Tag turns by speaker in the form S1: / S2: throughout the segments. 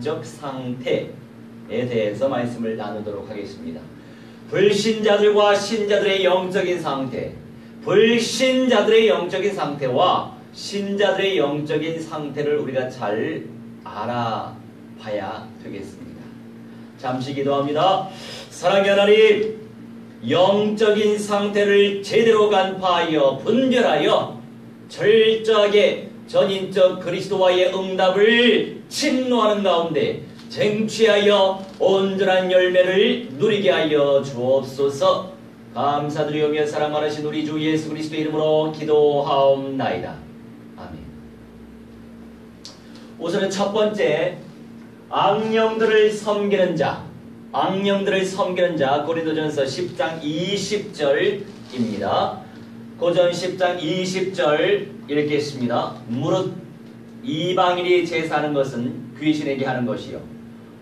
S1: 영적 상태에 대해서 말씀을 나누도록 하겠습니다. 불신자들과 신자들의 영적인 상태, 불신자들의 영적인 상태와 신자들의 영적인 상태를 우리가 잘 알아봐야 되겠습니다. 잠시 기도합니다. 사랑의 하나님, 영적인 상태를 제대로 간파하여 분별하여 철저하게 전인적 그리스도와의 응답을 침노하는 가운데 쟁취하여 온전한 열매를 누리게 하여 주옵소서 감사드리오며 사랑 많으신 우리 주 예수 그리스도 이름으로 기도하옵나이다. 아멘 우선은 첫 번째 악령들을 섬기는 자 악령들을 섬기는 자 고린도전서 10장 20절입니다. 고전 10장 20절 읽겠습니다. 무릇 이방인이 제사하는 것은 귀신에게 하는 것이요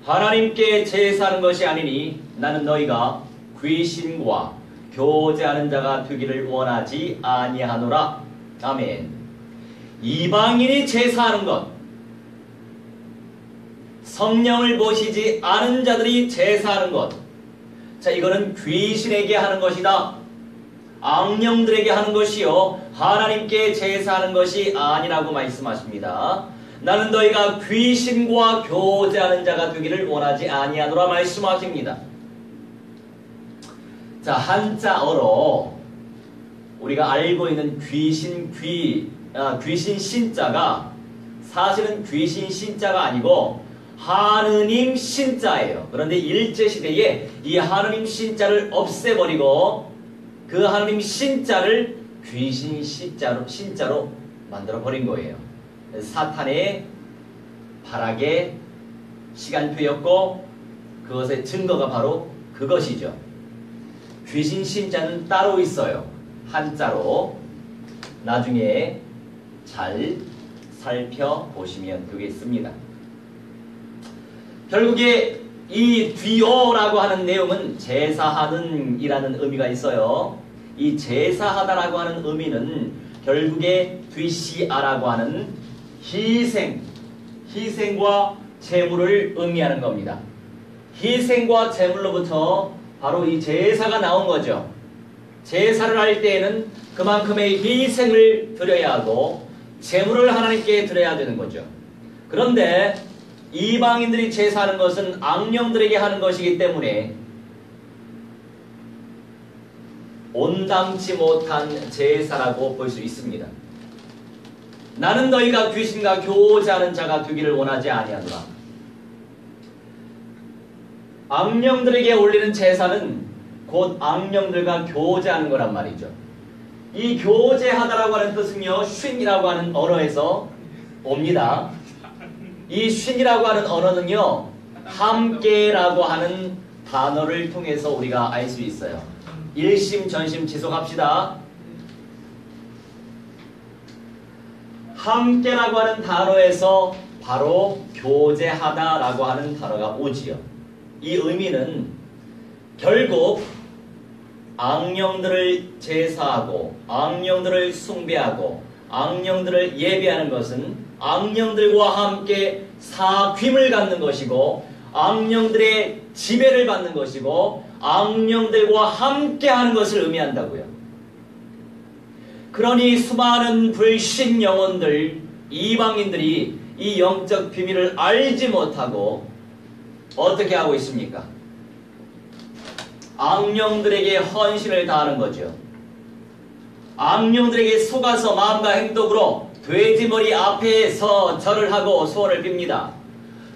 S1: 하나님께 제사하는 것이 아니니 나는 너희가 귀신과 교제하는 자가 되기를 원하지 아니하노라. 아멘. 이방인이 제사하는 것 성령을 모시지 않은 자들이 제사하는 것. 자, 이거는 귀신에게 하는 것이다. 악령들에게 하는 것이요. 하나님께 제사하는 것이 아니라고 말씀하십니다. 나는 너희가 귀신과 교제하는 자가 되기를 원하지 아니하노라 말씀하십니다. 자, 한자어로 우리가 알고 있는 귀신 귀 아, 귀신 신자가 사실은 귀신 신자가 아니고 하느님 신자예요. 그런데 일제시대에 이 하느님 신자를 없애버리고 그 하느님 신자를 귀신 신자로, 신자로 만들어버린 거예요. 사탄의 발악의 시간표였고 그것의 증거가 바로 그것이죠. 귀신 신자는 따로 있어요. 한자로 나중에 잘 살펴보시면 되겠습니다. 결국에 이 뒤오라고 하는 내용은 제사하는 이라는 의미가 있어요. 이 제사하다라고 하는 의미는 결국에 뒤시아라고 하는 희생, 희생과 재물을 의미하는 겁니다. 희생과 재물로부터 바로 이 제사가 나온 거죠. 제사를 할 때에는 그만큼의 희생을 드려야 하고 재물을 하나님께 드려야 되는 거죠. 그런데 이방인들이 제사하는 것은 악령들에게 하는 것이기 때문에 온당치 못한 제사라고 볼 수 있습니다. 나는 너희가 귀신과 교제하는 자가 되기를 원하지 아니하노라. 악령들에게 올리는 제사는 곧 악령들과 교제하는 거란 말이죠. 이 교제하다라고 하는 뜻은요, 쉰이라고 하는 언어에서 옵니다. 이 쉰이라고 하는 언어는요, 함께라고 하는 단어를 통해서 우리가 알 수 있어요. 일심 전심 지속합시다. 함께라고 하는 단어에서 바로 교제하다라고 하는 단어가 오지요. 이 의미는 결국 악령들을 제사하고 악령들을 숭배하고 악령들을 예배하는 것은 악령들과 함께 사귐을 갖는 것이고 악령들의 지배를 받는 것이고 악령들과 함께 하는 것을 의미한다고요. 그러니 수많은 불신 영혼들, 이방인들이 이 영적 비밀을 알지 못하고 어떻게 하고 있습니까? 악령들에게 헌신을 다하는 거죠. 악령들에게 속아서 마음과 행동으로 돼지머리 앞에서 절을 하고 소원을 빕니다.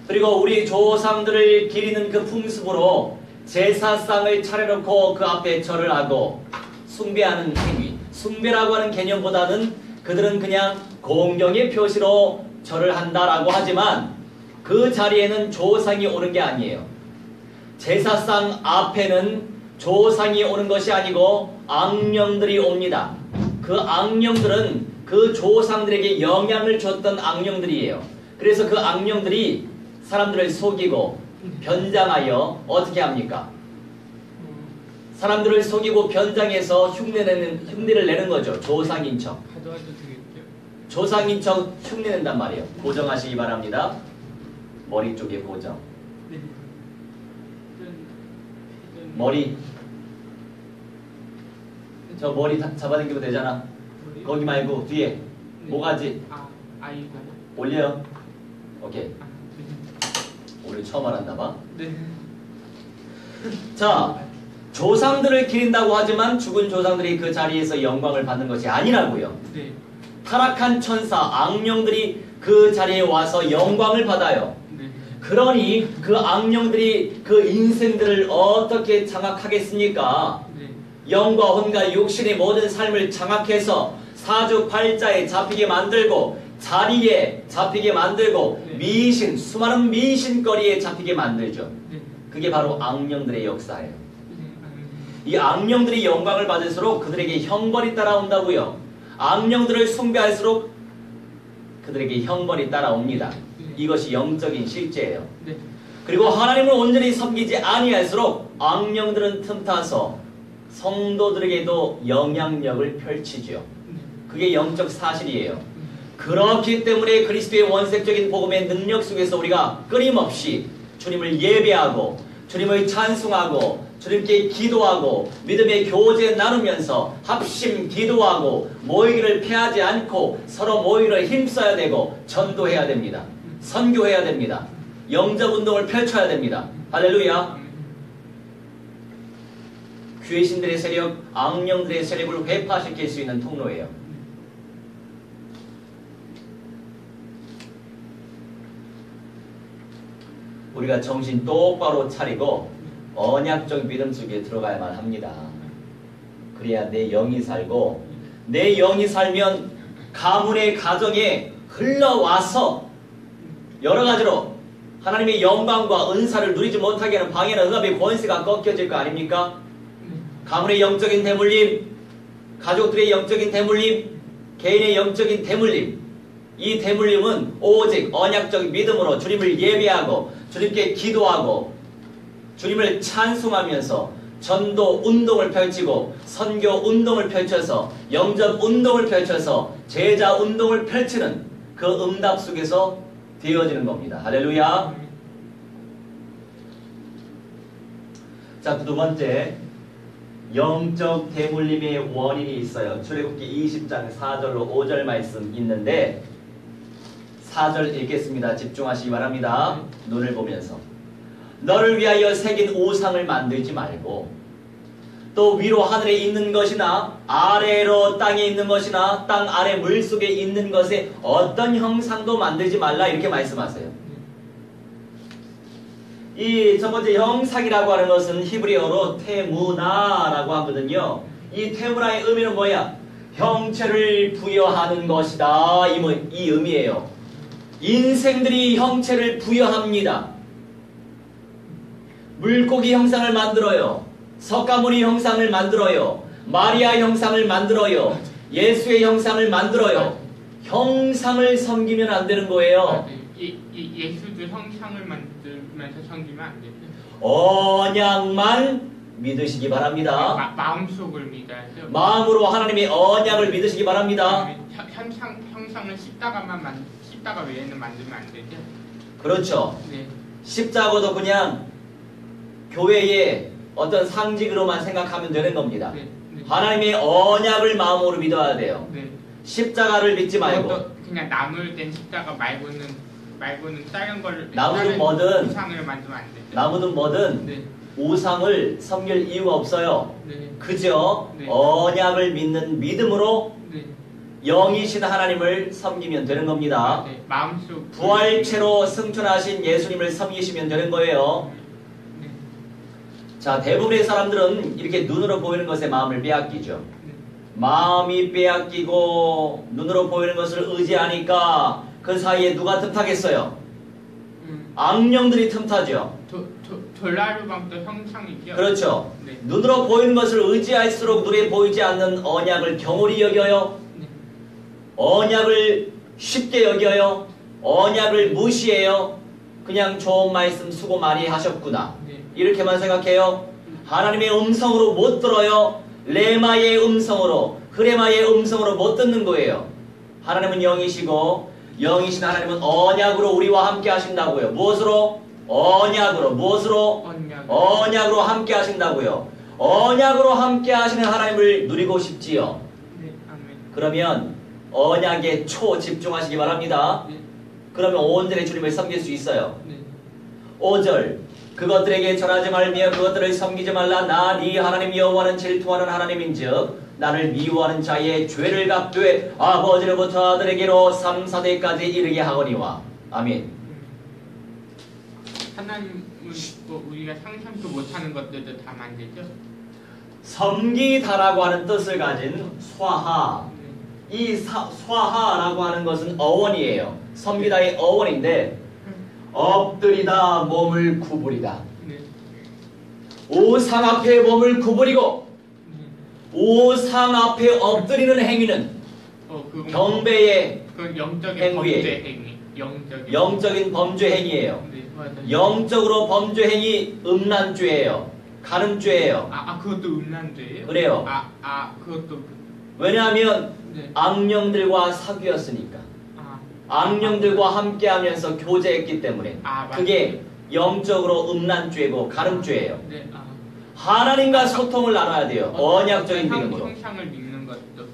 S1: 그리고 우리 조상들을 기리는 그 풍습으로 제사상을 차려놓고 그 앞에 절을 하고 숭배하는 행위. 숭배라고 하는 개념보다는 그들은 그냥 공경의 표시로 절을 한다라고 하지만 그 자리에는 조상이 오는 게 아니에요. 제사상 앞에는 조상이 오는 것이 아니고 악령들이 옵니다. 그 악령들은 그 조상들에게 영향을 줬던 악령들이에요. 그래서 그 악령들이 사람들을 속이고 변장하여 어떻게 합니까? 사람들을 속이고 변장해서 흉내내는 흉내를 내는 거죠. 조상인 척. 조상인 척 흉내낸단 말이에요. 고정하시기 바랍니다. 머리 쪽에 고정.
S2: 네.
S1: 머리. 저 머리 다- 잡아당기면 되잖아. 거기 말고 뒤에
S2: 네.
S1: 모가지
S2: 아.
S1: 올려요. 오케이.
S2: 아,
S1: 오늘 처음 알았나 봐.
S2: 네. 네.
S1: 자, 조상들을 기린다고 하지만 죽은 조상들이 그 자리에서 영광을 받는 것이 아니라고요.
S2: 네.
S1: 타락한 천사, 악령들이 그 자리에 와서 영광을 받아요.
S2: 네.
S1: 그러니 그 악령들이 그 인생들을 어떻게 장악하겠습니까?
S2: 네.
S1: 영과 혼과 육신의 모든 삶을 장악해서 사주팔자에 잡히게 만들고 자리에 잡히게 만들고
S2: 네.
S1: 미신, 수많은 미신거리에 잡히게 만들죠.
S2: 네.
S1: 그게 바로 악령들의 역사예요.
S2: 네.
S1: 이 악령들이 영광을 받을수록 그들에게 형벌이 따라온다고요. 악령들을 숭배할수록 그들에게 형벌이 따라옵니다. 이것이 영적인 실제예요.
S2: 네.
S1: 그리고 하나님을 온전히 섬기지 아니할수록 악령들은 틈타서 성도들에게도 영향력을 펼치죠.
S2: 네.
S1: 그게 영적 사실이에요. 그렇기 때문에 그리스도의 원색적인 복음의 능력 속에서 우리가 끊임없이 주님을 예배하고 주님을 찬송하고 주님께 기도하고 믿음의 교제 나누면서 합심 기도하고 모이기를 패하지 않고 서로 모이기를 힘써야 되고 전도해야 됩니다. 선교해야 됩니다. 영적 운동을 펼쳐야 됩니다. 할렐루야. 귀신들의 세력, 악령들의 세력을 회파시킬 수 있는 통로예요. 우리가 정신 똑바로 차리고 언약적 믿음 속에 들어가야만 합니다. 그래야 내 영이 살고 내 영이 살면 가문의 가정에 흘러와서 여러 가지로 하나님의 영광과 은사를 누리지 못하게 하는 방해나 응압의 권세가 꺾여질 거 아닙니까? 가문의 영적인 대물림, 가족들의 영적인 대물림, 개인의 영적인 대물림. 이 대물림은 오직 언약적 믿음으로 주님을 예배하고 주님께 기도하고 주님을 찬송하면서 전도 운동을 펼치고 선교 운동을 펼쳐서 영접 운동을 펼쳐서 제자 운동을 펼치는 그 응답 속에서 되어지는 겁니다. 할렐루야. 자, 그두 번째 영적 대물림의 원인이 있어요. 출애굽기 20장 4절로 5절 말씀 있는데 4절 읽겠습니다. 집중하시기 바랍니다. 눈을 보면서 너를 위하여 새긴 우상을 만들지 말고 또 위로 하늘에 있는 것이나 아래로 땅에 있는 것이나 땅 아래 물 속에 있는 것에 어떤 형상도 만들지 말라 이렇게 말씀하세요. 이 첫 번째 형상이라고 하는 것은 히브리어로 테무나라고 하거든요. 이 테무나의 의미는 뭐야? 형체를 부여하는 것이다. 이, 뭐- 이 의미예요. 인생들이 형체를 부여합니다. 물고기 형상을 만들어요. 석가모니 형상을 만들어요. 마리아 형상을 만들어요. 예수의 형상을 만들어요. 형상을 섬기면 안 되는 거예요.
S2: 예, 예, 예수도 형상을 만들면서 섬기면 안 되죠.
S1: 언약만 믿으시기 바랍니다.
S2: 마, 마음속을 믿어야죠.
S1: 마음으로 하나님의 언약을 믿으시기 바랍니다.
S2: 현- 현상, 형상을 십자가만 만, 십자가 외에는 만들면 안 되죠.
S1: 그렇죠.
S2: 네.
S1: 십자가도 그냥 교회의 어떤 상징으로만 생각하면 되는 겁니다.
S2: 네. 네.
S1: 하나님의 언약을 마음으로 믿어야 돼요.
S2: 네.
S1: 십자가를 믿지 말고
S2: 그냥 나무를 된 십자가 말고는 말고는 다른 걸
S1: 나무든 뭐든
S2: 우상을 만들면 안 되죠.
S1: 나무든 뭐든
S2: 네.
S1: 우상을 섬길 이유가 없어요.
S2: 네.
S1: 그저
S2: 네.
S1: 언약을 믿는 믿음으로
S2: 네.
S1: 영이신 하나님을 섬기면 되는 겁니다.
S2: 네. 마음속
S1: 부활체로 승천하신 예수님을 섬기시면 되는 거예요.
S2: 네.
S1: 자, 대부분의 사람들은 이렇게 눈으로 보이는 것에 마음을 빼앗기죠.
S2: 네.
S1: 마음이 빼앗기고 눈으로 보이는 것을 의지하니까 그 사이에 누가 틈타겠어요?
S2: 음.
S1: 악령들이 틈타죠.
S2: 돌라르방도 형상이죠.
S1: 그렇죠.
S2: 네.
S1: 눈으로 보이는 것을 의지할수록 눈에 보이지 않는 언약을 경홀히 여겨요.
S2: 네.
S1: 언약을 쉽게 여겨요. 언약을 무시해요. 그냥 좋은 말씀 수고 많이 하셨구나.
S2: 네.
S1: 이렇게만 생각해요. 하나님의 음성으로 못 들어요. 레마의 음성으로, 흐레마의 음성으로 못 듣는 거예요. 하나님은 영이시고 영이신 하나님은 언약으로 우리와 함께 하신다고요. 무엇으로? 언약으로. 무엇으로?
S2: 언약.
S1: 언약으로 함께 하신다고요. 언약으로 함께 하시는 하나님을 누리고 싶지요.
S2: 네.
S1: 그러면 언약에 초 집중하시기 바랍니다.
S2: 네,
S1: 그러면 온전히 주님을 섬길 수 있어요.
S2: 네,
S1: 5절 그것들에게 전하지 말며 그것들을 섬기지 말라 나 네 하나님 여호와는 질투하는 하나님인즉 나를 미워하는 자의 죄를 갚되 아버지로부터 아들에게로 3, 4대까지 이르게 하거니와 아멘
S2: 음. 하나님은 뭐 우리가 상상도 못하는 것들도 다 만들죠.
S1: 섬기다라고 하는 뜻을 가진
S2: 네,
S1: 이 사- 스화하라고 하는 것은 어원이에요 섬기다의 어원인데 엎드리다 몸을 구부리다
S2: 네,
S1: 오상 앞에 몸을 구부리고
S2: 네.
S1: 오상 앞에 엎드리는 행위는
S2: 어, 그
S1: 경배의
S2: 그 영적인
S1: 행위예요.
S2: 범죄 행위. 영적인.
S1: 영적인 범죄 행위예요.
S2: 네.
S1: 영적으로 범죄 행위 음란죄예요. 가늠죄예요.
S2: 아, 아 그것도 음란죄예요?
S1: 그래요.
S2: 아, 아 그것도 그-
S1: 왜냐하면
S2: 네.
S1: 악령들과 사귀었으니까.
S2: 아,
S1: 악령들과 함께하면서 교제했기 때문에
S2: 아 맞.
S1: 그게 영적으로 음란죄고 가늠죄예요.
S2: 네, 아.
S1: 하나님과 소통을 나눠야 돼요. 언약적인
S2: 형-
S1: 믿음으로.
S2: 형상을 믿는 것도.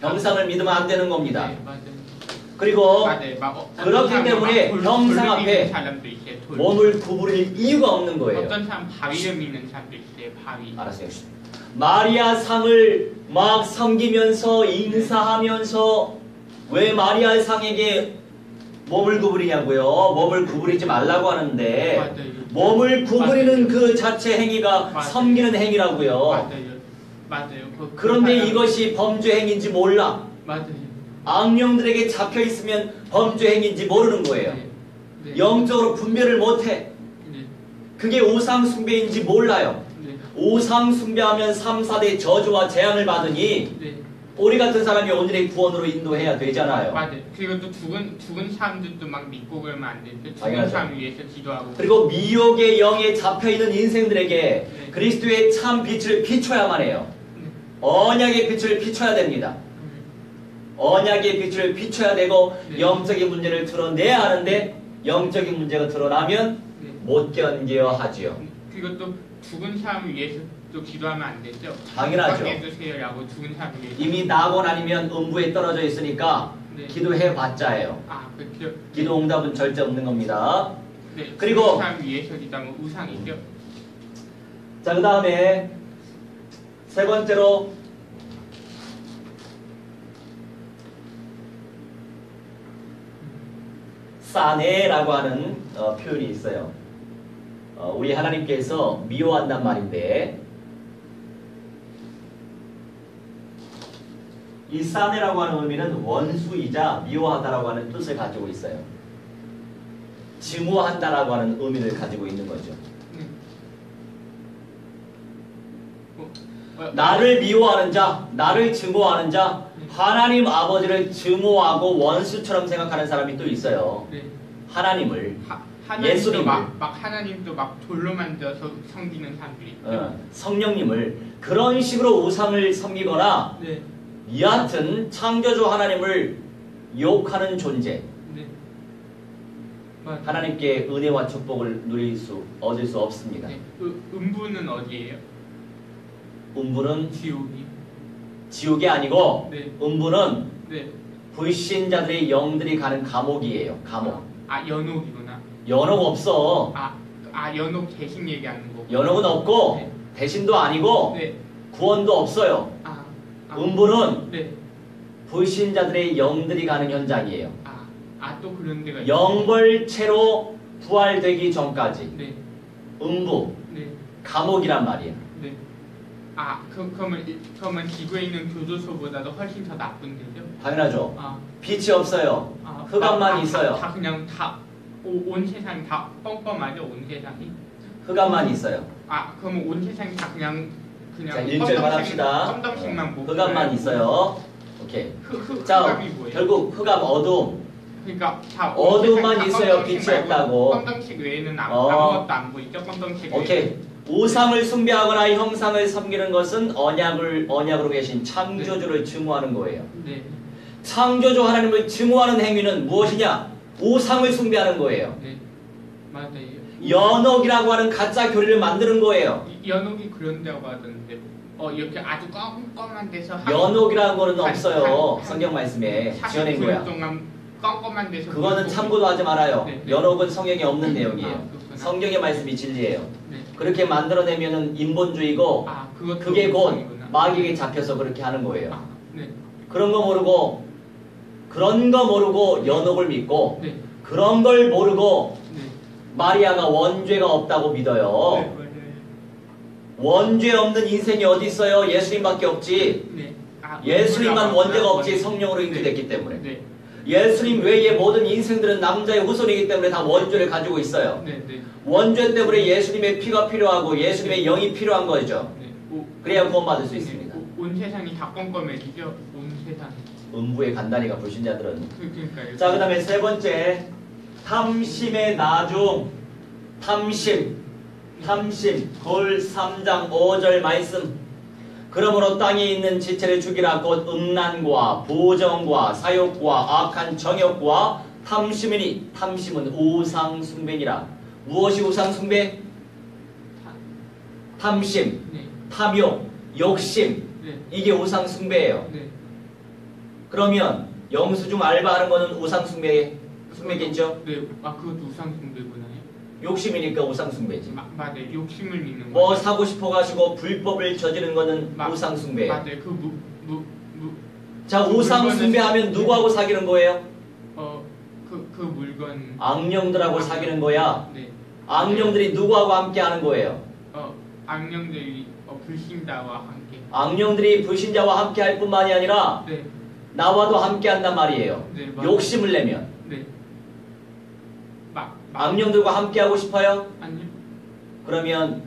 S1: 형상을 믿으면 안 되는 겁니다.
S2: 네.
S1: 그리고
S2: 어,
S1: 그렇기 때문에 형상 앞에. 몸을 구부릴 이유가 없는 거예요.
S2: 어떤 사람 바위를 믿는 사람도 있어요. 바위.
S1: 알았어요. 마리아 상을 막 섬기면서 인사하면서 왜 마리아 상에게 몸을 구부리냐고요? 몸을 구부리지 말라고 하는데. 몸을 구부리는 그 자체 행위가
S2: 맞아요.
S1: 섬기는 행위라고요.
S2: 맞아요. 맞아요. 그, 그
S1: 그런데 이것이 범죄 행위인지 몰라.
S2: 맞아요.
S1: 악령들에게 잡혀 있으면 범죄 행위인지 모르는 거예요.
S2: 네. 네.
S1: 영적으로 분별을 못해.
S2: 네.
S1: 그게 우상 숭배인지 몰라요.
S2: 네.
S1: 우상 숭배하면 3, 4대 저주와 재앙을 받으니
S2: 네.
S1: 우리 같은 사람이 온전히 구원으로 인도해야 되잖아요.
S2: 맞아요. 그리고 또 죽은 죽은 사람들도 막 믿고 그러면 안 돼. 그 죽은
S1: 당연하죠.
S2: 사람 위해서 기도하고.
S1: 그리고 미혹의 영에 잡혀 있는 인생들에게
S2: 네.
S1: 그리스도의 참 빛을 비춰야만 해요.
S2: 네.
S1: 언약의 빛을 비춰야 됩니다.
S2: 음.
S1: 언약의 빛을 비춰야 되고
S2: 네.
S1: 영적인 문제를 드러내야 하는데 영적인 문제가 드러나면
S2: 네.
S1: 못 견뎌 하지요.
S2: 그리고 또 죽은 사람 위해서 또 기도하면 안 되죠.
S1: 당연하죠.
S2: 해주세요라고 죽은 사람 위해서.
S1: 이미 나고 아니면 음부에 떨어져 있으니까
S2: 네.
S1: 기도해 봤자예요.
S2: 아 그렇죠.
S1: 기도 응답은 절대 없는 겁니다.
S2: 네.
S1: 그리고-
S2: 사람 위해서 기도하면 우상이죠.
S1: 자, 그 다음에 세 번째로 사네라고 하는 어, 표현이 있어요. 어, 우리 하나님께서 미워한단 말인데 이 사네라고 하는 의미는 원수이자 미워하다라고 하는 뜻을 가지고 있어요. 증오한다라고 하는 의미를 가지고 있는 거죠.
S2: 네. 어, 어,
S1: 나를 미워하는 자, 나를 증오하는 자, 하나님 아버지를 증오하고 원수처럼 생각하는 사람이 또 있어요.
S2: 네.
S1: 하나님을 예수님을.
S2: 막, 막 하나님도 막 돌로 만들어서 섬기는 사람들이.
S1: 어, 성령님을 그런 식으로 우상을 섬기거나
S2: 네.
S1: 여하튼 창조주 하나님을 욕하는 존재,
S2: 네.
S1: 하나님께 은혜와 축복을 누릴 수 얻을 수 없습니다.
S2: 네. 음, 음부는 어디예요?
S1: 음부는
S2: 지옥이.
S1: 지옥이 아니고
S2: 네.
S1: 음부는
S2: 네.
S1: 불신자들의 영들이 가는 감옥이에요. 감옥.
S2: 아 연옥이구나.
S1: 연옥 없어.
S2: 아, 아 연옥 대신 얘기하는 거.
S1: 연옥은 없고
S2: 네.
S1: 대신도 아니고
S2: 네.
S1: 구원도 없어요.
S2: 아. 아.
S1: 음부는
S2: 네.
S1: 불신자들의 영들이 가는 현장이에요.
S2: 아. 아 또 그런 데가 있어요.
S1: 영벌체로 부활되기 전까지
S2: 네.
S1: 음부,
S2: 네.
S1: 감옥이란 말이에요.
S2: 네. 아, 그, 그러면, 이- 그러면 지구에 있는 교도소보다도 훨씬 더 나쁜 데죠?
S1: 당연하죠.
S2: 아,
S1: 빛이 없어요.
S2: 아
S1: 흑암만
S2: 아, 아,
S1: 있어요.
S2: 다, 다 그냥 다, 오, 온 세상이 다 뻥뻥하죠, 온 세상이?
S1: 흑암만 있어요.
S2: 아, 그러면 온 세상이 다 그냥.
S1: 자, 1절만 합시다. 흑암만 있어요. 오케이. 자? 결국 흑암 어둠.
S2: 그러니까 다
S1: 어둠만 있어요, 빛이 없다고.
S2: 껌덕씩 외에는 아무,
S1: 어.
S2: 아무것도 안 보이죠, 외에.
S1: 오케이. 우상을 숭배하거나 형상을 섬기는 것은 언약을 언약으로 계신 창조주를 증오하는 거예요.
S2: 네.
S1: 창조주 하나님을 증오하는 행위는 무엇이냐? 우상을 숭배하는 거예요.
S2: 네. 맞아요.
S1: 연옥이라고 하는 가짜 교리를 만드는 거예요.
S2: 이- 연옥이 그런다고 하던데. 어 이렇게 아주 껌껌한 데서 한-
S1: 연옥이라는 거는
S2: 한-
S1: 없어요.
S2: 한-
S1: 성경 말씀에
S2: 40
S1: 지어낸
S2: 분
S1: 거야.
S2: 껌껌한 데서
S1: 그거는 참고도 하지 말아요.
S2: 네, 네.
S1: 연옥은 성경에 없는
S2: 아,
S1: 내용이에요.
S2: 그렇구나.
S1: 성경의 말씀이 진리예요.
S2: 네.
S1: 그렇게 만들어내면은 인본주의고
S2: 아
S1: 그게 곧. 마귀에게 잡혀서 그렇게 하는 거예요.
S2: 아, 네.
S1: 그런 거 모르고 그런 거 모르고 연옥을 믿고
S2: 네.
S1: 그런 걸 모르고
S2: 네.
S1: 마리아가 원죄가 없다고 믿어요.
S2: 네.
S1: 원죄 없는 인생이 어디 있어요? 예수님밖에 없지.
S2: 네. 아,
S1: 예수님만
S2: 원죄가.
S1: 없지 성령으로
S2: 네.
S1: 인도됐기 때문에.
S2: 네.
S1: 예수님 외의 모든 인생들은 남자의 후손이기 때문에 다 원죄를 가지고 있어요. 원죄 때문에 예수님의 피가 필요하고 예수님의 영이 필요한 거죠. 그래야 구원받을 수
S2: 네.
S1: 있습니다.
S2: 오- 온 세상이 다 껌껌해지죠. 온 세상.
S1: 음부의 간단히가 불신자들은.
S2: 그-.
S1: 자, 그 다음에 세 번째. 탐심의 나중. 탐심. 탐심. 골 3장 5절 말씀. 그러므로 땅에 있는 지체를 죽이라 곧 음란과 보정과 사욕과 악한 정욕과 탐심이니 탐심은 우상 숭배니라. 무엇이 우상 숭배? 탐심,
S2: 네.
S1: 탐욕, 욕심.
S2: 네.
S1: 이게 우상 숭배예요.
S2: 네.
S1: 그러면 영수증 알바하는 거는 우상 숭배 숭배겠죠?
S2: 네. 아 그것도 우상 숭배구나요.
S1: 욕심이니까 우상 숭배지.
S2: 마, 맞아요. 욕심을 믿는
S1: 뭐
S2: 거죠.
S1: 사고 싶어 가지고 불법을 저지르는 거는
S2: 마-
S1: 우상 숭배예요.
S2: 맞아요. 그무 무 무
S1: 자, 우상 숭배하면 누구하고 사귀는 거예요?
S2: 어 그 그 물건
S1: 악령들하고 사귀는 거야.
S2: 네.
S1: 악령들이 누구하고 함께 하는 거예요?
S2: 어 악령들이 어 불신자와 함께
S1: 악령들이 불신자와 함께 할 뿐만이 아니라
S2: 네.
S1: 나와도 함께 한단 말이에요.
S2: 네.
S1: 욕심을 내면
S2: 네.
S1: 악령들과 함께 하고 싶어요?
S2: 아니요.
S1: 그러면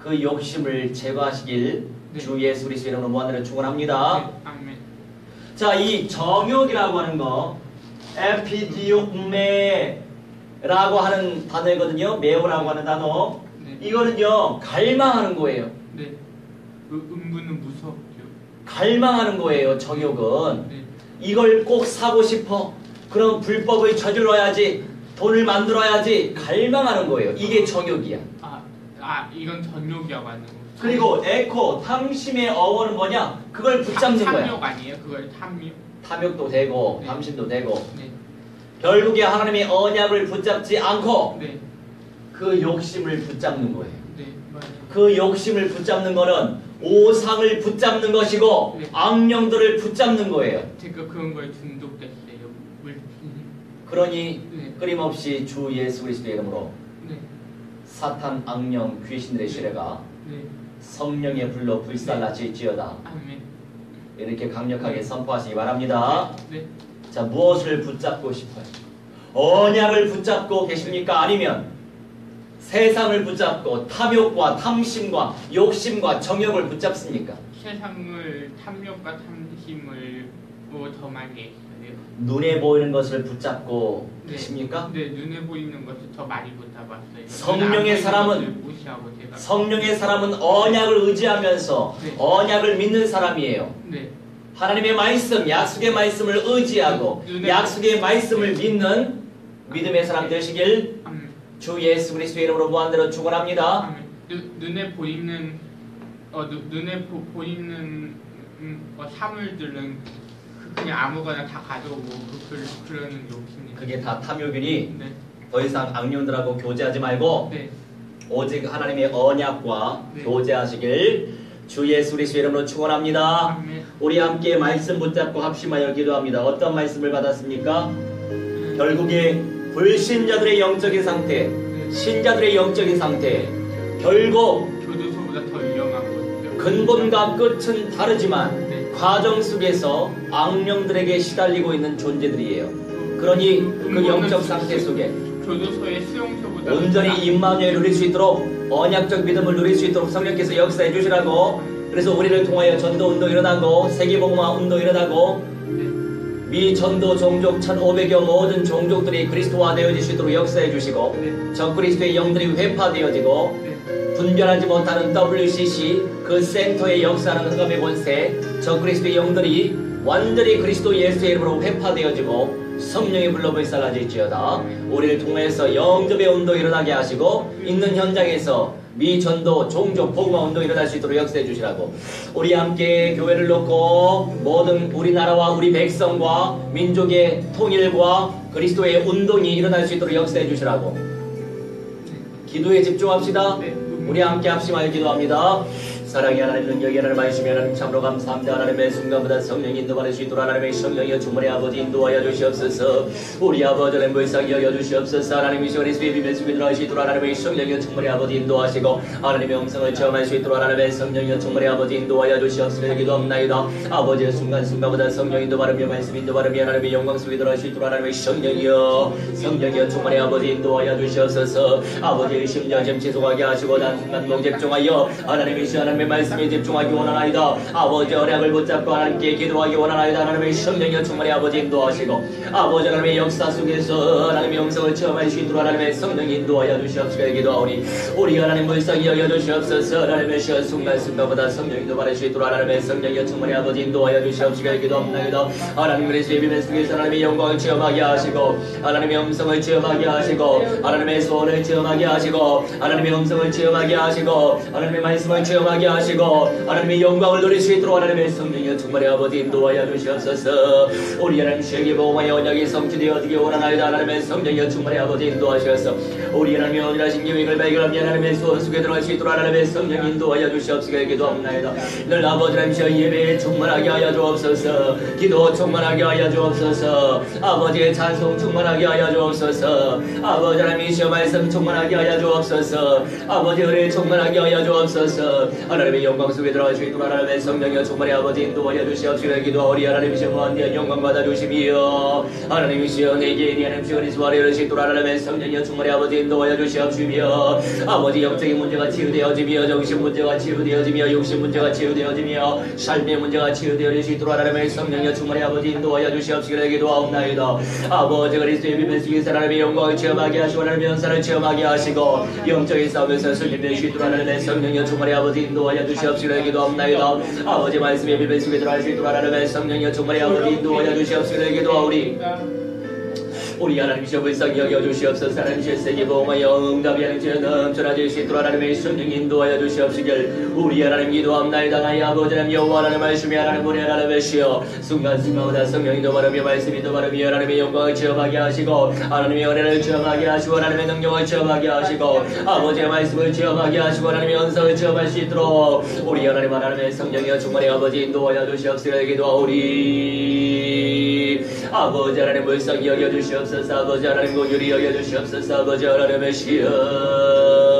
S1: 그 욕심을 제거하시길
S2: 네.
S1: 주 예수 그리스도 이름으로 무한대로 축원합니다.
S2: 네. 아멘.
S1: 자, 이 정욕이라고 하는 거, 에피디옥메라고 하는 단어거든요. 매우라고 하는 단어.
S2: 네.
S1: 이거는요, 갈망하는 거예요.
S2: 네. 그 음부는 무섭죠.
S1: 갈망하는 거예요, 정욕은.
S2: 네.
S1: 이걸 꼭 사고 싶어. 그럼 불법을 저질러야지. 돈을 만들어야지. 갈망하는 거예요. 이게 정욕이야.
S2: 아, 아 이건 전욕이라고 하는 거.
S1: 그리고 에코, 탐심의 어원은 뭐냐? 그걸 붙잡는 거야.
S2: 탐욕 아니에요? 그걸 탐욕.
S1: 탐욕도 되고,
S2: 네.
S1: 탐심도 되고.
S2: 네.
S1: 결국에 하나님의 언약을 붙잡지 않고
S2: 네.
S1: 그 욕심을 붙잡는 거예요.
S2: 네.
S1: 그 욕심을 붙잡는 거는 오상을 붙잡는 것이고
S2: 네.
S1: 악령들을 붙잡는 거예요.
S2: 제가 그런 거에 중독됐어요. 물.
S1: 그러니
S2: 네.
S1: 끊임없이 주 예수 그리스도의 이름으로
S2: 네.
S1: 사탄, 악령, 귀신들의 시레가
S2: 네.
S1: 성령의 불로 불살라질지어다.
S2: 아멘.
S1: 이렇게 강력하게 선포하시기 바랍니다.
S2: 네.
S1: 자, 무엇을 붙잡고 싶어요? 언약을 붙잡고 계십니까? 아니면 세상을 붙잡고 탐욕과 탐심과 욕심과 정욕을 붙잡습니까?
S2: 세상을 탐욕과 탐심을 뭐더 많이.
S1: 눈에 보이는 것을 붙잡고
S2: 네.
S1: 계십니까?
S2: 네, 눈에 보이는 것을 더 많이 붙잡았어요.
S1: 성령의 사람은. 성령의 사람은 언약을 의지하면서
S2: 네.
S1: 언약을 믿는 사람이에요.
S2: 네.
S1: 하나님의 말씀, 약속의 말씀을 의지하고
S2: 눈에
S1: 약속의 말씀을 믿는 믿음의 사람 되시길. 주 예수 그리스도의 이름으로 무한대로 축원합니다.
S2: 눈에 보이는 어 눈, 눈에 보, 보이는 음, 어, 사물들은 그- 그냥 아무거나 다 가져오고 그, 그, 그러는 욕심이.
S1: 그게 다 탐욕이니
S2: 네.
S1: 더 이상 악령들하고 교제하지 말고
S2: 네.
S1: 오직 하나님의 언약과
S2: 네.
S1: 교제하시길 주 예수 그리스도의 이름으로 축원합니다.
S2: 아멘.
S1: 우리 함께 말씀 붙잡고 합심하여 기도합니다. 어떤 말씀을 받았습니까?
S2: 네.
S1: 결국에 불신자들의 영적인 상태,
S2: 네.
S1: 신자들의 영적인 상태, 결국
S2: 교도소보다 더 위험한 거죠.
S1: 근본과 끝은 다르지만
S2: 네.
S1: 과정 속에서 악령들에게 시달리고 있는 존재들이에요. 그러니 그 영적 상태 속에 온전히 임마누엘 누릴 수 있도록 언약적 믿음을 누릴 수 있도록 성령께서 역사해 주시라고 그래서 우리를 통하여 전도 운동 일어나고 세계복음화 운동 일어나고
S2: 네.
S1: 미 전도 종족 1500여 모든 종족들이 그리스도화 되어질 수 있도록 역사해 주시고
S2: 네.
S1: 적 그리스도의 영들이 회파되어지고
S2: 네.
S1: 분별하지 못하는 WCC 그 센터의 역사하는 흑암의 권세 적 그리스도의 영들이 완전히 그리스도 예수의 이름으로 회파되어지고 성령이 불러불살라질지어다. 우리를 통해서 영접의 운동이 일어나게 하시고 있는 현장에서 미전도 종족 복음화 운동이 일어날 수 있도록 역사해 주시라고. 우리 함께 교회를 놓고 모든 우리나라와 우리 백성과 민족의 통일과 그리스도의 운동이 일어날 수 있도록 역사해 주시라고. 기도에 집중합시다.
S2: 네.
S1: 우리 함께 합심하여 기도합니다. 사랑이 하나님 능력이 하나님 말씀이 하나님 참으로 감사합니다. 하나님의 순간보다 성령이 인도받을 수 있도록 하나님의 성령이여 주문의 아버지 인도하여 주시옵소서. 우리 아버지 하나님 불쌍히 여겨 주시옵소서. 하나님 이 시간에 수의 비밀 속에 들어갈 수 있도록 하나님의 성령이여 주문의 아버지 인도하시고 하나님의 음성을 체험할 수 있도록 하나님의 성령이여 주문의 아버지 인도하여 주시옵소서. 기도합나이다. 아버지의 순간순간보다 성령 인도받으며 말씀 인도받으며 하나님의 영광 속에 들어갈 수 있도록 하나님의 성령이여. 성령이여 주문의 아버지 인도하여 주시옵소서. 아버지의 심령 좀 지속하게 하시고 단순간 동집중하여 하나님의 시 하나님의 말씀에 집중하기 원하나이다. 아버지 언약을 붙잡고 하나님께 기도하기 원하나이다. 하나님의 성령이여 충만히 아버지 인도하시고 아버지 하나님의 역사 속에서 하나님의 영성을 체험할 수 있도록 하나님의 성령이 인도하여 주시옵소서. 기도하오니 우리 하나님 물상이 여겨 주시옵소서. 하나님의 시간 순간 순간보다 성령 인도받을 수 있도록 하나님의 성령이여 충만히 아버지 인도하여 주시옵소서. 기도합나이다. 하나님 그리스도의 비밀 속에서 하나님의 영광을 체험하게 하시고 하나님의 음성을 체험하게 하시고 하나님의 소원을 체험하게 하시고 하나님의 음성을 체험하게 하시고 하나님의 말씀을 체험하게 하시고 하나님의 영광을 누릴 수 있도록 하나님의 성령이여 정말의 아버지 인도하여 주시옵소서. 우리 하나님 세계 보험의 언약이 성취되어지기 원하나이다 하나님의 성령이여 정말의 아버지 인도하셔서. 우리 하나님의 언약하신 계획을 발견하며 하나님의 소원 속에 들어갈 수 있도록 하나님의 성령 인도하여 주시옵소서 기도합나이다. 늘 아버지 하나님 예배에 충만하게 하여 주옵소서. 기도 충만하게 하여 주옵소서. 아버지의 찬송 충만하게 하여 주옵소서. 아버지 하나님 시험 말씀 충만하게 하여 주옵소서. 아버지 은혜 충만하게 하여 주옵소서. 하나님 의 영광 속에 수 있도록 하나님의 성령이여 충만의 아버지 인도하여 주시옵소서 기도하오리 하나님 시험 무한대한 영광 받아 주시며 하나님 시험 내게 이 하나님 시험이 수아를 수 있도록 하나님의 성령이여 충만의 아버지 인도하여 주시옵시며 아버지 영적인 문제가 치유되어지며 정신 문제가 치유되어지며 육신 문제가 치유되어지며 삶의 문제가 치유되어질 수 있도록 하나님의 성령이여 충만의 아버지 인도하여 주시옵시기를 기도하옵나이다. 아버지 그리스도의 비밀 속에서 하나님의 영광을 체험하게 하시고 하나님의 연사를 체험하게 하시고 영적인 싸움에서 있도록 하나님의 성령이여 충만의 아버지 인도하여 주시옵시기를 기도하옵나이다 아버지 말씀의 비밀 속에 들어갈 수 있도록 하나님의 성령이여 충만의 아버지 인도하여 주시옵시기를 기도하오리 우리 하나님 시험을상 여겨 주시옵소서. 하나님 세계 보험하여 응답이 하는 죄 넘쳐나질 수 있도록 하나님의 성령 인도하여 주시옵시길. 우리 하나님 기도합나이다 나의 아버지 하나님 여호와 하나님 말씀이 하나님 우리 하나님의 시여 순간순간마다 성령 인도바르며 말씀 인도바르며 하나님의 영광을 체험하게 하시고 하나님의 은혜를 체험하게 하시고 하나님의 능력을 체험하게 하시고 아버지의 말씀을 체험하게 하시고 하나님의 은성을 체험할 수 있도록 우리 하나님 하나님의 성령이여 충만히 아버지 인도하여 주시옵시길 기도하오리 아버지 하나님 물성 여겨 주시옵소서. 아버지 하나님 고유리 여겨 주시옵소서. 아버지 하나님의 시여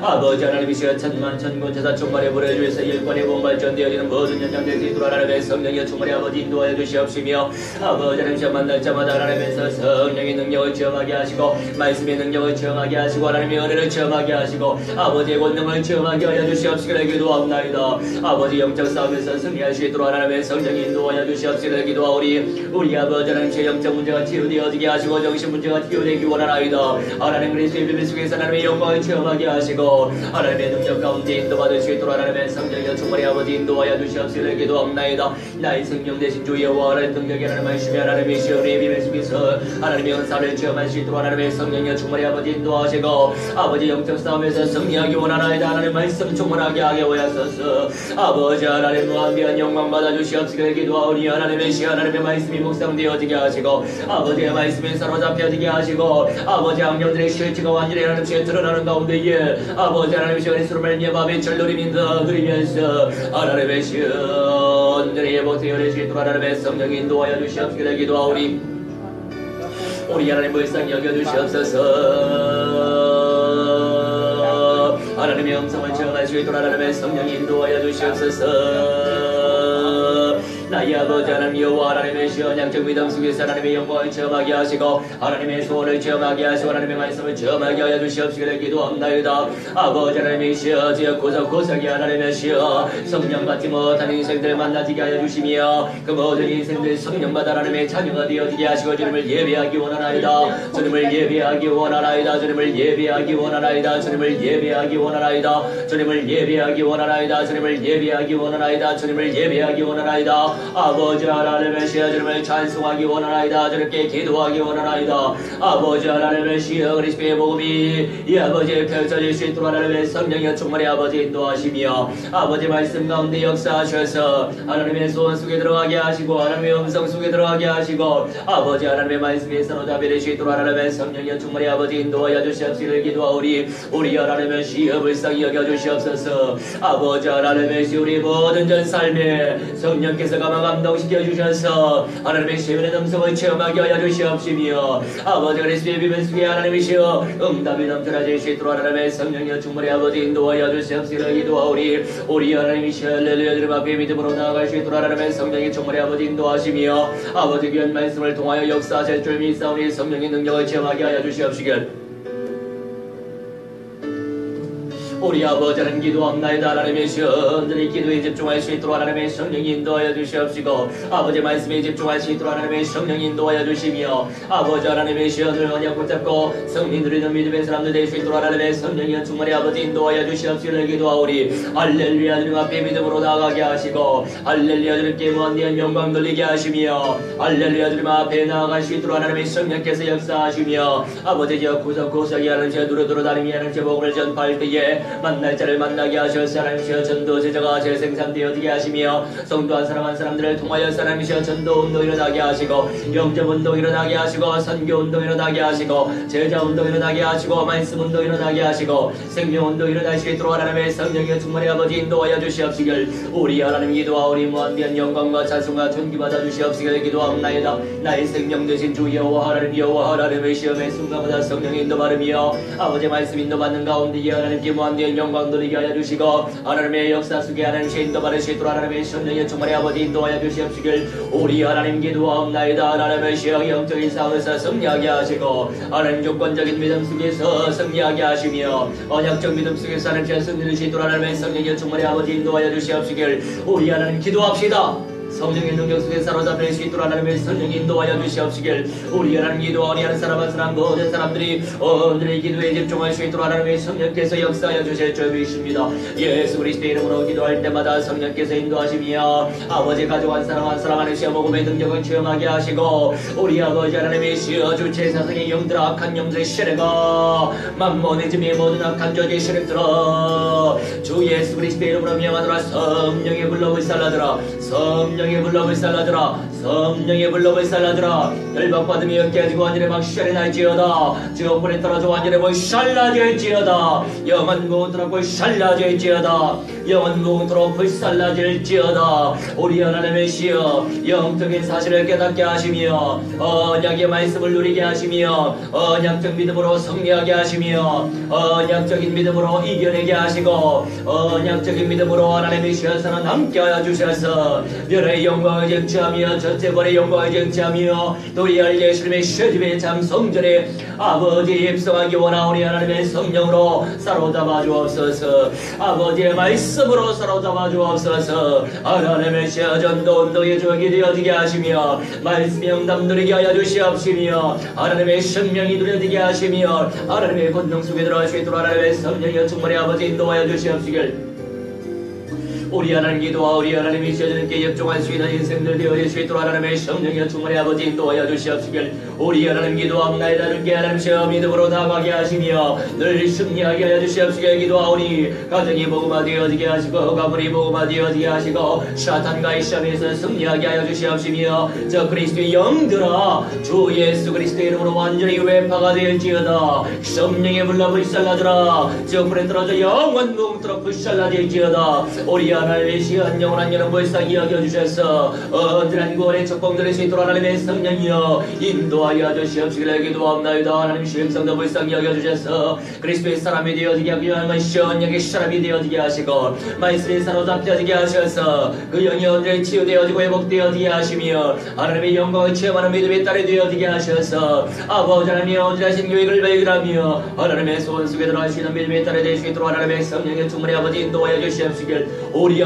S1: 아버지 하나님 이 시간 천만 천군 제사 충만에 보내주셔서 일권의 본발전되어지는 모든 뒤돌아 하나님의 성령이여 충만의 아버지 인도하여 주시옵시며 아버지 하나님 시간 만날 자마다 하나님에서 성령의 능력을 체험하게 하시고 말씀의 능력을 체험하게 하시고 하나님의 은혜를 체험하게 하시고 아버지의 권능을 체험하게 하여 주시옵시기를 기도합나이다. 아버지 영적 싸움에서 승리할 수 있도록 하나님의 성령이 인도하여 주시옵시기를 기도하오리 우리 아버지 하나님 제 영적 문제가 치유되어지게 하시고 정신 문제가 치유되기 원하나이다. 하나님 그리스도의 비밀 속에서 하나님의 영광을 체험하게 하시고 하나님의 능력 가운데 인도받을 수 있도록 하나님의 성령이여 충만히 아버지 인도하여 주시옵시기를 기도합나이다. 나의 생명 대신 주 여호와 하나님 능력이 하나님 말씀이 하나님의 시온의 비밀 속에서 하나님의 은사를 체험할 수 있도록 하나님의 성령이여 충만히 아버지 인도하시고 아버지 영적 싸움에서 승리하기 원하나이다. 하나님 말씀 충만하게 하게 하소서. 아버지 하나님 무한비한 영광 받아 주시옵시기를 기도하오니 하나님의 시 하나님의 말씀이 묵상되어지게 하시고 아버지의 말씀에 사로잡혀지게 하시고 아버지 악령들의 실체가 완전히 하나님 시에 드러나는 가운데에 아버지 하나님 시간에 수름을 예밤의 절노림인다 그리면서 하나님의 시온들의 예복의 연의 시도록 하나님의 성령 인도하여 주시옵시기를 기도하오니 우리 하나님 불쌍히 여겨주시옵소서. 하나님의 음성을 체험할 수 있도록 하나님의 성령 인도하여 주시옵소서 나의 아버지 하나님 여호와 하나님의 시원 양적 믿음 속에서 하나님의 영광을 체험하게 하시고 하나님의 소원을 체험하게 하시고 하나님의 말씀을 체험하게 하여 주시옵시기를 기도합나이다. 아버지 하나님의 시여 지어 고석 고석이 하나님의 시여 성령 받지 못한 인생들 만나지게 하여 주시며 그 모든 인생들 성령받아 하나님의 자녀가 되어지게 하시고 주님을 예배하기 원하나이다. 주님을 예배하기 원하나이다. 주님을 예배하기 원하나이다. 주님을 예배하기 원하나이다. 주님을 예배하기 원하나이다. 주님을 예배하기 원하나이다. 주님을 예배하기 원하나이다 아버지 하나님의 시여 주님을 찬송하기 원하나이다. 저렇게 기도하기 원하나이다. 아버지 하나님의 시여 그리스도의 복음이 이 아버지의 펼쳐질 수 있도록 하나님의 성령의 충만히 아버지 인도하시며 아버지 말씀 가운데 역사하셔서 하나님의 소원 속에 들어가게 하시고 하나님의 음성 속에 들어가게 하시고 아버지 하나님의 말씀에 사로잡이 수 있도록 하나님의 성령의 충만히 아버지 인도하여 주시옵시길 기도하오리 우리 하나님의 시여 불쌍히 여겨주시옵소서. 아버지 하나님의 시 우리 모든 전 삶에 성령께서 가만 감동시켜 주셔서 하나님의 시민의 음성을 체험하게 하여 주시옵시며 아버지 그리스도의 속에 하나님이시여 응답이 넘쳐나질 수 있도록 하나님의 성령의 충만히 아버지 인도하여 주시옵시길 기도하오리. 우리 하나님이시여 할렐루야 주님 앞에 믿음으로 나아갈 수 있도록 하나님의 성령의 충만히 아버지 인도하시며 아버지 귀한 말씀을 통하여 역사하실 줄 믿사오니 성령의 능력을 체험하게 하여 주시옵시길 우리 아버지는 기도합나이다 하나님의 시원들이 기도에 집중할 수 있도록 하나님의 성령이 인도하여 주시옵시고 아버지 말씀에 집중할 수 있도록 하나님의 성령이 인도하여 주시며 아버지 하나님의 시원을 언약 붙잡고 성민 누리는 믿음의 사람들 될 수 있도록 하나님의 성령이 충만히 아버지 인도하여 주시옵시를 기도하오리. 할렐루야 주님 앞에 믿음으로 나아가게 하시고 할렐루야 주님께 무한대한 영광 돌리게 하시며 할렐루야 주님 앞에 나아갈 수 있도록 하나님의 성령께서 역사하시며 아버지여 구석 구석이 하나님께 누르두루 다니며 하나님께 복음을 전파할 때에 만날 자를 만나게 하셔서 하나님이여 전도 제자가 재생산되어 지게 하시며 성도 한 사람 한 사람들을 통하여 하나님이여 전도 운동 일어나게 하시고 영접 운동 일어나게 하시고 선교 운동 일어나게 하시고 제자 운동 일어나게 하시고 말씀 운동 일어나게 하시고 생명 운동 있도록 하나님의 성령의 충만의 아버지 인도하여 주시옵시길. 우리 하나님 기도하오리 무한대한 영광과 찬송과 존귀 받아 주시옵시길 기도하옵나이다. 나의 생명 되신 주 여호와 하나님 여호와 하나님의 시험의 순간마다 성령의 인도 받으며 아버지 말씀 인도 받는 가운데 이 하나님께 무한 대한 영광 돌리게 하여 주시고 하나님의 역사 속에 하나님의 인도 있도록 하나님의 성령의 충만의 아버지 인도하여 주시옵시길 우리 하나님 기도하옵나이다. 하나님의 시험 영적인 상황에서 승리하게 하시고 하나님 조건적인 믿음 속에서 승리하게 하시며 언약적 믿음 속에서 하나님의 승리를 수 있도록 하나님의 성령의 충만의 아버지 인도하여 주시옵시길 우리 하나님 기도합시다 성령의 능력 속에 사로잡힐 수 있도록 하나님의 성령이 인도하여 주시옵시길. 우리 하나님 기도하니 하는 사람 한 사람 모든 사람들이 오늘의 기도에 집중할 수 있도록 하나님의 성령께서 역사하여 주실 줄 믿습니다. 예수 그리스도의 이름으로 기도할 때마다 성령께서 인도하시며 아버지 가족 한 사람 한 사람 시어 복음의 능력을 체험하게 하시고 우리 아버지 하나님의 시어 주체 사상의 영들 악한 영들의 시래가 만몬의 짐의 모든 악한 저주의 시를 들어 주 예수 그리스도의 이름으로 명하노라. 성령의 불러 불살라들아 성령 성령의 불러을 살라들아 성령의 불러을 살라들아 열박받으며 깨지고 완전히 막 샬이 날지어다. 지옥불에 떨어져 완전히 뭐 샬라질지어다. 영원 무도록 샬라질지어다. 영원 무도록 불살라질지어다. 우리 하나님의 시여 영적인 사실을 깨닫게 하시며 언약의 말씀을 누리게 하시며 언약적 믿음으로 승리하게 하시며 언약적인 믿음으로 이겨내게 하시고 언약적인 믿음으로 하나님의 시여서는 함께하여 주셔서 별의 영광을 쟁취하며 전체벌의 영광을 쟁취하며 또이 알예수님의 쉐집의 참 성전에 아버지 입성하기 원하오니 하나님의 성령으로 사로잡아 주옵소서. 아버지의 말씀으로 사로잡아 주옵소서. 하나님의 시어전도 운동의 주역이 되어지게 하시며 말씀의 응답 누리게 하여 주시옵시며 하나님의 생명이 누려지게 하시며 하나님의 권능 속에 들어갈 수 있도록 하나님의 성령의 충만의 아버지 인도하여 주시옵시길 우리 하나님 기도와 우리 하나님 이 시어주님께 역종할 수 있는 인생들 되어질 수 있도록 하나님의 성령의 충만의 아버지 인도하여 주시옵시길 우리 하나님 기도합나이다 주께 하나님 시어 믿음으로 나가게 하시며 늘 승리하게 하여 주시옵시길 기도하오니 가정이 복음화 되어지게 하시고 가문이 복음화 되어지게 하시고 사탄과의 시험에서 승리하게 하여 주시옵시며 저 그리스도의 영들아 주 예수 그리스도의 이름으로 완전히 외파가 될지어다. 성령의 불러 불살라들아 저 불에 떨어져 영원 무음토록 불살라질지어다. 우리 하나님의 시한 영원한 여름 불쌍히 여겨주셔서 언제나 구원의 척봉들을 수 있도록 하나님의 성령이여 인도하여 주시옵시기를 기도합나이다. 하나님 시행성도 불쌍히 여겨주셔서 그리스도의 사람이 되어지게 하기 위한 시원역의 사람이 되어지게 하시고 말씀의 사로잡혀지게 하셔서 그 영이 언제 치유되어지고 회복되어지게 하시며 하나님의 영광을 체험하는 믿음의 딸이 되어지게 하셔서 아버지 하나님의 언제하신 교육을 발견하며 하나님의 소원 속에 들어갈 수 있는 믿음의 딸이 있도록 하나님의 성령의 충만의 아버지 인도하여 주시옵시길 우리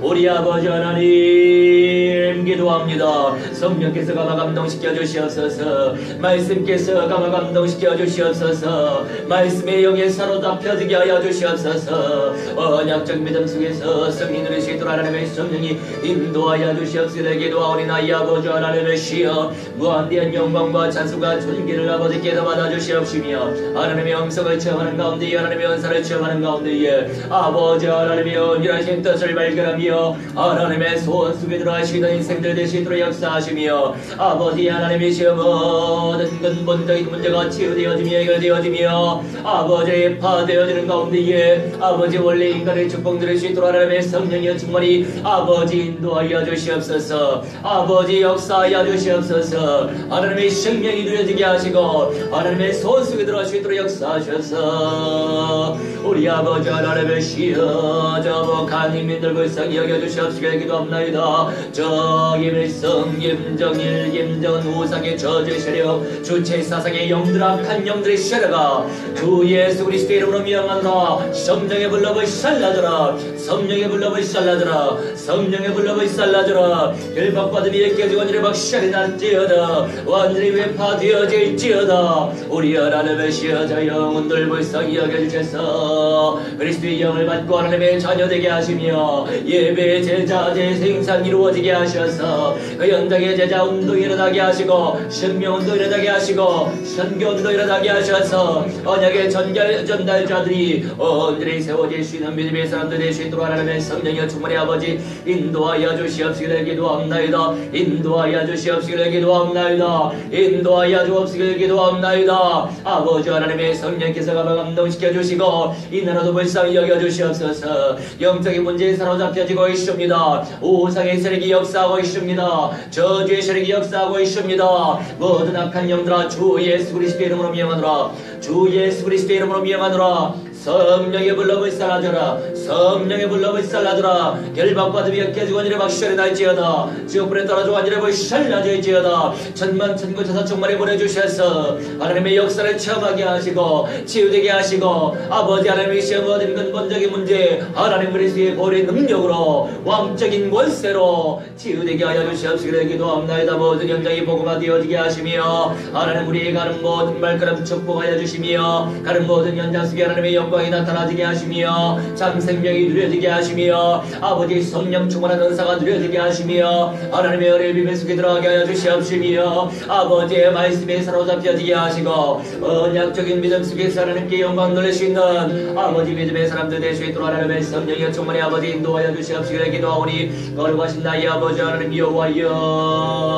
S1: 우리 아버지 하나님 기도합니다. 성령께서 감화 감동시켜 주시옵소서. 말씀께서 감화 감동시켜 주시옵소서. 말씀의 영에 사로잡혀지게 하여 주시옵소서. 언약적 믿음 속에서 성령 누리시도록 하나님의 성령이 인도하여 주시옵소서. 기도하오니 나이 아버지 하나님의 시여 무한대한 영광과 찬수가 존귀를 아버지께서 받아주시옵시며 하나님의 영성을 체험하는 가운데 하나님의 은사를 체험하는 가운데에 아버지 하나님의 은밀하신 뜻을 발 견하며 하나님의 소원 속에 들어가시는 인생들 되시도록 역사하시며 아버지 하나님의 시험 모든 근본적인 문제가 치유되어지며 해결되어지며 아버지의 파되어지는 가운데에 아버지 원래 인간의 축복 누릴 수 있도록 하나님의 성령의 충만히 아버지 인도하여 주시옵소서. 아버지 역사하여 주시옵소서. 하나님의 생명이 누려지게 하시고 하나님의 소원 속에 있도록 역사하셔서 우리 아버지 하나님의 시여 저복한 인민들 불쌍히 여겨주시옵시길 기도합나이다. 저 임일성 임정일 임정은 우상의 저주의 세력 주체 사상의 영들 악한 영들의 세력아 주 예수 그리스도의 이름으로 미안하노라 성령의 불러을 살라더라. 성령의 불러을 살라더라. 성령의 불러을 살라더라. 결박받음이 깨지고 완전히 박살이 날지어다. 완전히 회파되어질지어다. 우리 하나님의 시여자 영혼들 불쌍히 여겨주셔서 그리스도의 영을 받고 하나님의 자녀 되게 하시며 예배 제자 재생산 이루어지게 하셔서 그 연장의 제자 운동 일어나게 하시고 생명 운동 일어나게 하시고 선교 운동 일어나게 하셔서 언약의 전달, 전달자들이 언들이 세워질 수 있는 믿음의 사람들 될수 있도록 하나님의 성령의 충만히 아버지 인도하여 주시옵시기를 기도합나이다. 인도하여 주시옵시기를 기도합나이다. 인도하여 주옵시기를 기도합나이다. 아버지 하나님의 성령께서 감동시켜 주시고 이 나라도 불쌍히 여겨 주시옵소서. 영적인 문제에 사 로잡혀지고 있습니다. 우상의 세력이 역사하고 있습니다. 저주의 세력이 역사하고 있습니다. 모든 악한 영들아 주 예수 그리스도의 이름으로 미행하노라. 주 예수 그리스도의 이름으로 미행하노라 성령의 불러을 살라져라. 성령의 불러을 살라져라. 결박받으며 원이래 박시절에 날지어다. 지옥불에 떨어져 원이래 벌살라져지어다. 천만 천군 천사 충만히 보내주셔서 하나님의 역사를 체험하게 하시고 치유되게 하시고 아버지 하나님의 시험 얻은 근본적인 문제 하나님 그리스도의 보리 능력으로 왕적인 권세로 치유되게 하여 주시옵시기를 기도합나이다. 모든 현장이 복음화 되어지게 하시며 하나님 우리의 가는 모든 발걸음 축복하여 주시며 가는 모든 현장 속에 하나님의 영광 이 나타나지게 하시며 참 생명이 누려지게 하시며 아버지 성령 충만한 은사가 누려지게 하시며 하나님의 은혜 비밀 속에 들어가게 하여 주시옵시며 아버지의 말씀에 사로잡혀지게 하시고 언약적인 믿음 속에서 하나님께 영광 있는 아버지 믿음의 사람들 될수 있도록 하나님의 성령의 충만히 아버지 인도하여 주시옵시기를 기도하오니 거룩하신 나의 아버지 하나님 여호와여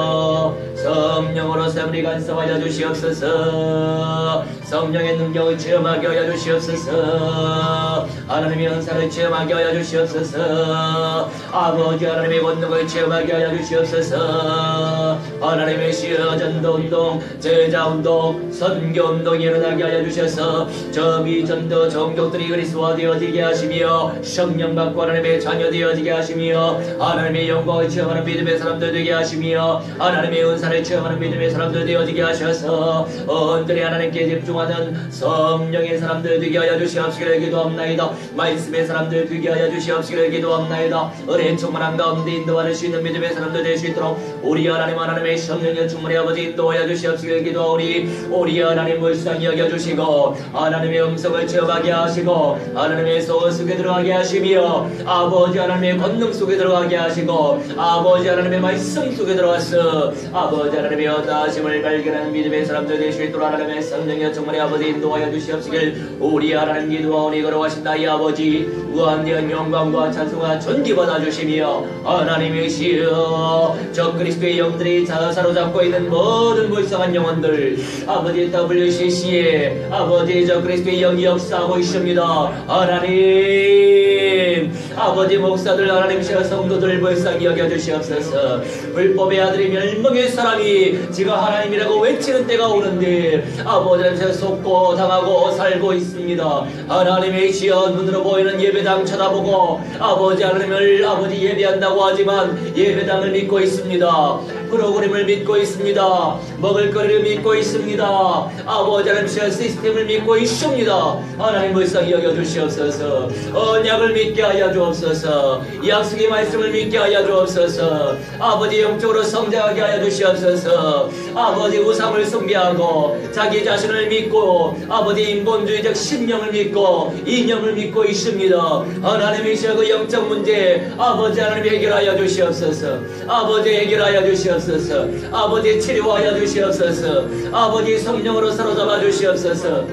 S1: 성령으로 세우리 간섭하여 주시옵소서 성령의 능력을 체험하게 하여 주시옵소서 하나님의 은사를 체험하게 하여 주시옵소서. 아버지 하나님의 권능을 체험하게 하여 주시옵소서. 하나님의 시여 전도 운동 제자 운동 선교 운동이 일어나게 하여 주셔서 저비 전도 종족들이 그리스도와 되어지게 하시며 성령 받고 하나님의 자녀 되어지게 하시며 하나님의 영광을 체험하는 믿음의 사람들 되게 하시며 하나님의 은사를 체험하는 믿음의 사람들 되어지게 하셔서 언들이 하나님께 집중하는 성령의 사람들 되게 하여 주시옵 시기를 기도합나이다. 말씀의 사람들 되게 하여 주시옵시기를 기도합나이다. 은혜 충만한 가운데 인도하는 수 있는 믿음의 사람들 될 수 있도록 우리 하나님 하나님의 성령의 충만의 아버지 인도하여 주시옵시기를 기도하오니 우리 하나님 불쌍히 여겨주시고 하나님의 음성을 체험하게 하시고 하나님의 소원 속에 들어가게 하시며 아버지 하나님의 권능 속에 들어가게 하시고 아버지 하나님의 말씀 속에 들어가서 아버지 하나님의 어다심을 발견하는 믿음의 사람들 될 수 있도록 하나님의 성령의 충만의 아버지 인도하여 주시옵시길 우리 하나님 기도하오니 걸어가신다 이 아버지 무한대한 영광과 찬송과 존귀 받아주시며 하나님의 시여 저 그리스도의 영들이 자 사로잡고 있는 모든 불쌍한 영혼들 아버지 WCC에 아버지 저 그리스도의 영이 역사하고 있습니다. 하나님 아버지 목사들 하나님 시여 성도들 불쌍히 여겨주시옵소서. 불법의 아들이 멸망의 사람이 지금 하나님이라고 외치는 때가 오는데 아버지한테 속고 당하고 살고 있습니다. 하나님의 시여 눈으로 보이는 예배당 쳐다보고 아버지 하나님을 아버지 예배한다고 하지만 예배당을 믿고 있습니다 프로그램을 믿고 있습니다. 먹을거리를 믿고 있습니다. 아버지 하나님 시스템을 믿고 있습니다. 하나님 불쌍히 여겨주시옵소서. 언약을 믿게 하여 주옵소서. 약속의 말씀을 믿게 하여 주옵소서. 아버지 영적으로 성장하게 하여 주시옵소서. 아버지 우상을 숭배하고 자기 자신을 믿고 아버지 인본주의적 신념을 믿고 이념을 믿고 있습니다. 하나님이시여 그 영적 문제 아버지 하나님 해결하여 주시옵소서. 아버지 해결하여 주시옵소서. 아버지 치료하여 주시옵소서. 아버지 성령으로 사로잡아 주시옵소서.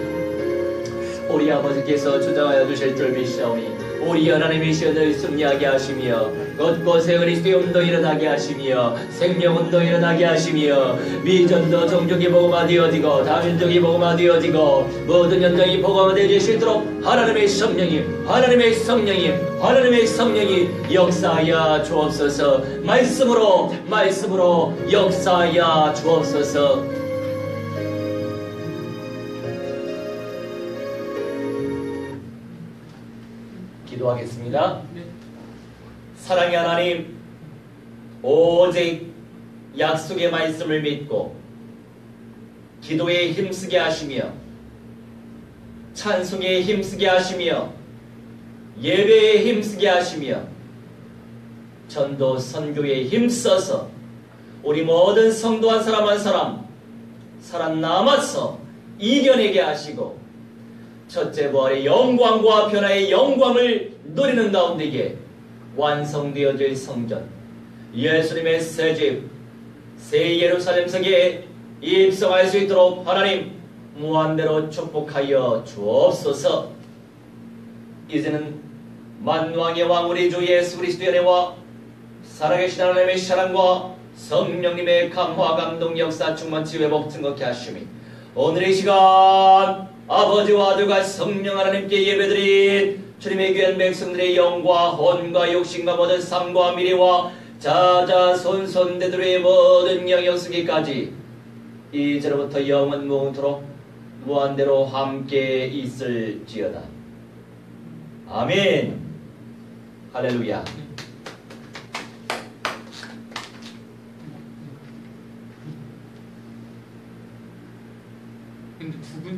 S1: 우리 아버지께서 주장하여 주실 줄 믿사오니 우리 하나님이시여 늘 승리하게 하시며 곳곳에 그리스도의 운동 일어나게 하시며 생명 운동 일어나게 하시며 미전도 종족이 복음화 되어지고 다민족이 복음화 되어지고 모든 연장이 복음화 되어질 수 있도록 하나님의 성령이 하나님의 성령이 하나님의 성령이 역사하여 주옵소서. 말씀으로 말씀으로 역사하여 주옵소서 기도하겠습니다.
S2: 네.
S1: 사랑의 하나님, 오직 약속의 말씀을 믿고 기도에 힘쓰게 하시며 찬송에 힘쓰게 하시며 예배에 힘쓰게 하시며 전도 선교에 힘써서 우리 모든 성도 한 사람 한 사람 살아남아서 이겨내게 하시고 첫째 부활의 영광과 변화의 영광을 누리는 가운데에 완성되어질 성전. 예수님의 새집 새 예루살렘 성에 입성할 수 있도록 하나님 무한대로 축복하여 주옵소서. 이제는 만왕의 왕 우리 주 예수 그리스도의 은혜와 살아계신 하나님의 사랑과 성령님의 강화 감동 역사 충만치 회복 증거케 하심이 오늘의 시간 아버지와 아들과 성령 하나님께 예배드린 주님의 귀한 백성들의 영과 혼과 욕심과 모든 삶과 미래와 자자 손손대들의 모든 영역 쓰기까지 이제로부터 영원 무궁토록 무한대로 함께 있을지어다. 아멘. 할렐루야.
S2: 근데 두 분.